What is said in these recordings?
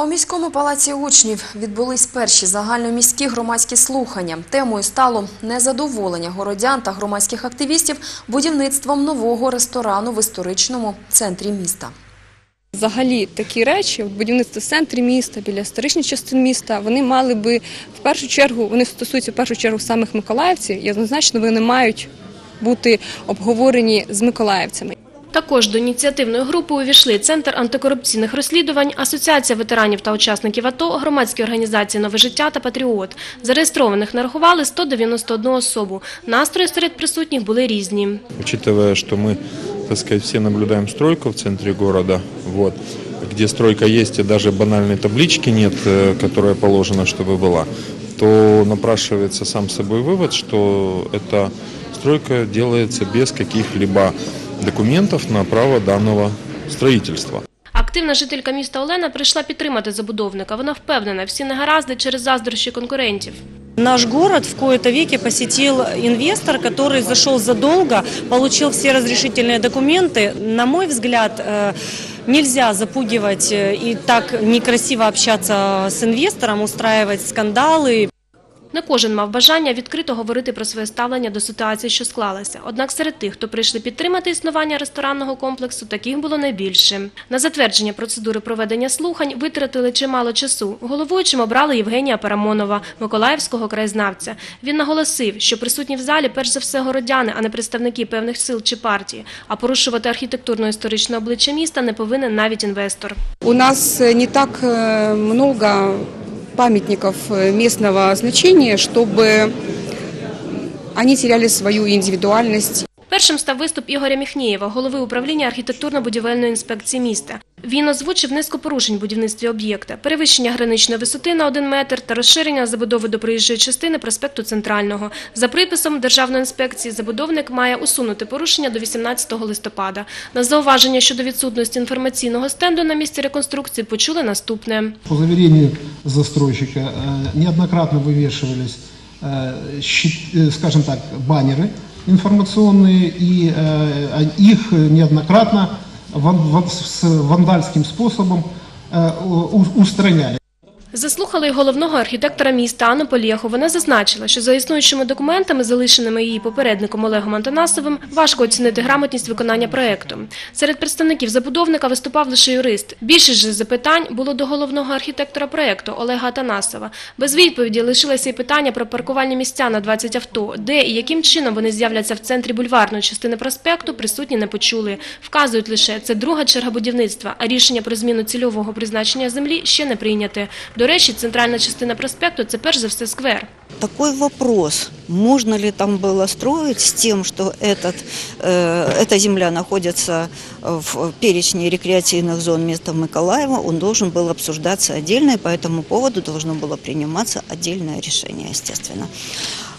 А у міському палаці учнів відбулись перші загальноміські громадські слухання. Темою стало незадоволення городян та громадських активістів будівництвом нового ресторану в історичному центрі міста. Взагалі такі речі, будівництво в центрі міста, біля історичних частин міста, вони мали би в першу чергу, вони стосуються в першу чергу самих миколаївців, і однозначно вони мають бути обговорені з миколаївцями. Також до ініціативної групи увійшли Центр антикорупційних розслідувань, Асоціація ветеранів та учасників АТО, громадські організації «Нове життя» та «Патріот». Зареєстрованих нарахували 191 особу. Настрої серед присутніх були різні. Учитывая, что мы, так сказать, все наблюдаем стройку в центре города, вот, где стройка есть и даже банальной таблички нет, э, которая положена, чтобы была, то напрашивается сам собой вывод, что эта стройка делается без каких-либо документов на право данного строительства. Активна жителька міста Олена прийшла підтримати забудовника. Вона впевнена, всі негаразди через заздрощі конкурентів. Наш город в кои-то веке посетил инвестор, который зашел задолго, получил все разрешительные документы. На мой взгляд, э, нельзя запугивать э, и так некрасиво общаться с инвестором, устраивать скандалы. Не кожен мав бажання відкрито говорити про своє ставлення до ситуації, що склалася. Однак серед тих, хто прийшли підтримати існування ресторанного комплексу, таких було найбільше. На затвердження процедури проведення слухань витратили чимало часу. Головуючим обрали Євгенія Парамонова, миколаївського краєзнавця. Він наголосив, що присутні в залі перш за все городяни, а не представники певних сил чи партії. А порушувати архітектурно-історичне обличчя міста не повинен навіть інвестор. У нас не так э, много памятников э, местного значения, чтобы они теряли свою индивидуальность Першим став виступ Ігоря Міхнієва, голови управління архітектурно-будівельної інспекції міста. Він озвучив низку порушень в будівництві об'єкта, перевищення граничної висоти на 1 метр та розширення забудови до проїжджої частини проспекту Центрального. За приписом Державної інспекції забудовник має усунути порушення до 18 листопада. На зауваження щодо відсутності інформаційного стенду на місці реконструкції почули наступне. По заверению застройщика э, неоднократно вывешивались, э, щит- э, скажем так, баннеры информационные, и э, их неоднократно ван- ван- с вандальским способом э, у- устраняли. Заслухали головного архітектора міста Анну. Вона зазначила, що за існуючими документами, залишеними її попередником Олегом Антонасовим, важко оцінити грамотність виконання проекту. Серед представників забудовника виступав лише юрист. Більшість же запитань було до головного архітектора проекту Олега Атанасова. Без відповіді лишилося й питання про паркувальні місця на 20 авто, де і яким чином вони з'являться в центрі бульварної частини проспекту, присутні не почули. Вказують лише це друга черга будівництва, а рішення про зміну цільового призначення землі ще не прийняте. До речі, центральна частина проспекту це перш за все сквер. Такой вопрос, можно ли там было строить с тем, что этот, э, эта земля находится в перечне рекреативных зон места Миколаева, он должен был обсуждаться отдельно, и по этому поводу должно было приниматься отдельное решение, естественно.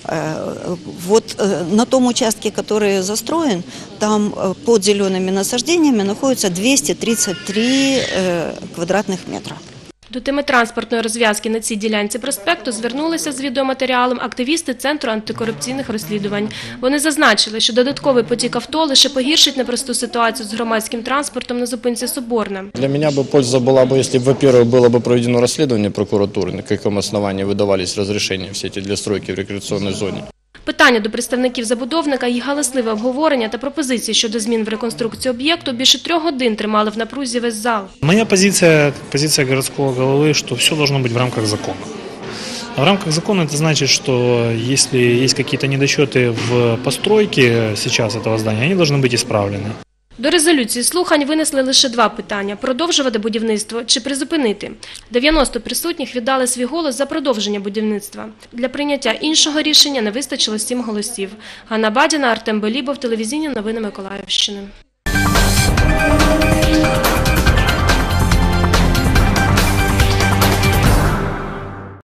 Э, Вот э, на том участке, который застроен, там э, под зелеными насаждениями находится 233 э, квадратных метра. До теми транспортної розв'язки на цій ділянці проспекту звернулися з відеоматеріалом активісти Центру антикорупційних розслідувань. Вони зазначили, що додатковий потік авто лише погіршить непросту ситуацію з громадським транспортом на зупинці Соборна. Для меня бы польза была бы, если, во-первых, было бы проведено расследование прокуратуры, на каком основании выдавались разрешения все эти для стройки в рекреационной зоне. Питання до представників забудовника, їх галасливе обговорення та пропозиції щодо змін в реконструкцію об'єкту більше трьох годин тримали в напрузі весь зал. Моя позиция, позиция городского головы, что все должно быть в рамках закона. А в рамках закона это значит, что если есть какие-то недочеты в постройке сейчас этого здания, они должны быть исправлены. До резолюції слухань винесли лише два питання – продовжувати будівництво чи призупинити. 90 присутніх віддали свій голос за продовження будівництва. Для прийняття іншого рішення не вистачило сім голосів. Ганна Бадіна, Артем Белібов, телевізійні новини Миколаївщини.